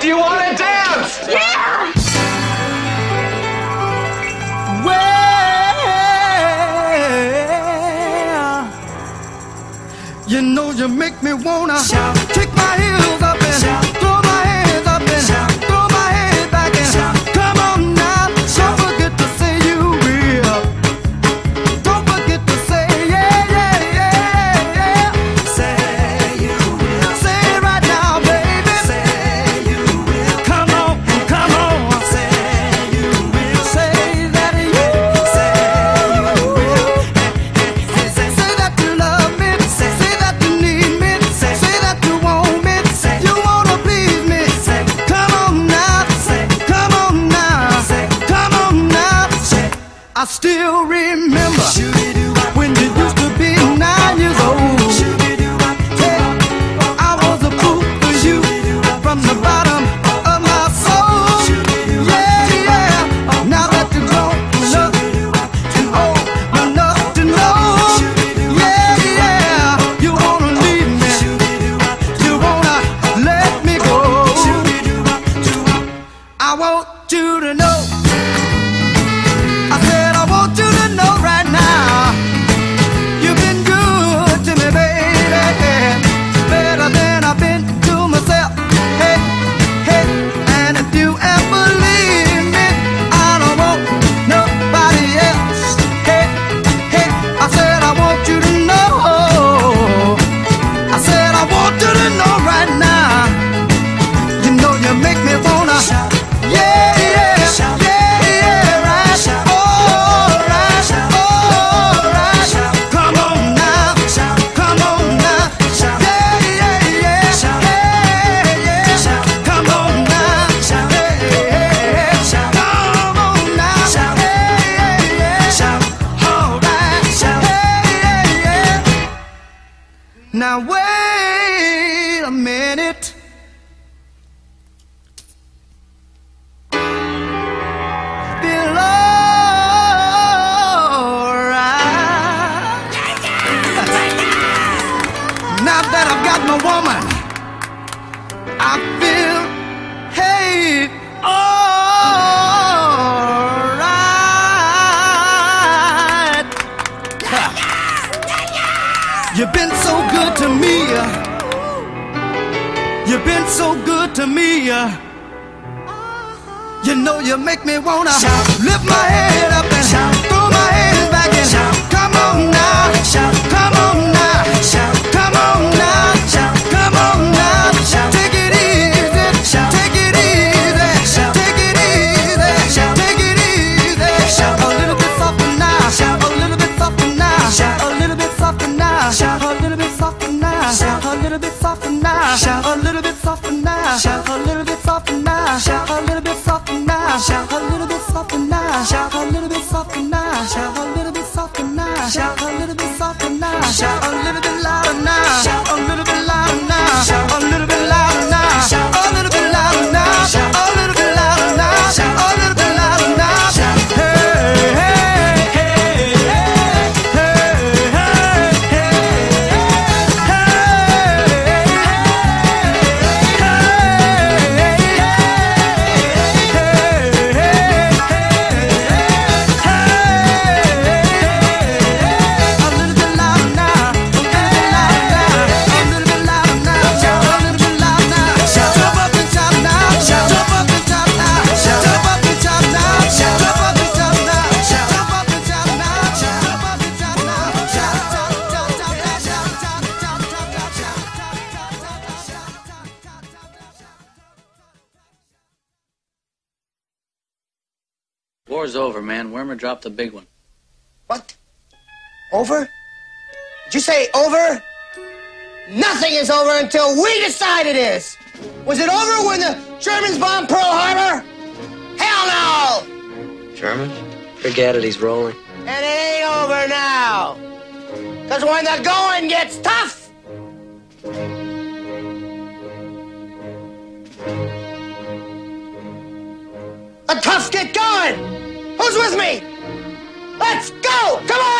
Do you want to dance? Yeah! Well, you know you make me wanna Shout. kick my heels I still remember when you used to. Now, wait a minute. Now that I've got my woman, I feel been so good to me. You know you make me wanna shout. lift my head up and shout. throw my hands back and shout. come on now. now. Shout a little bit softer now. Shout a little bit softer now. Shout a little bit softer now. Shout a little bit softer now. Shout a little bit softer now. Shout a little bit softer. War's over, man. Wormer dropped the big one. What? Over? Did you say over? Nothing is over until we decide it is. Was it over when the Germans bombed Pearl Harbor? Hell no! Germans? Forget it, he's rolling. And it ain't over now. Because when the going gets tough, The toughs get going! Who's with me? Let's go! Come on!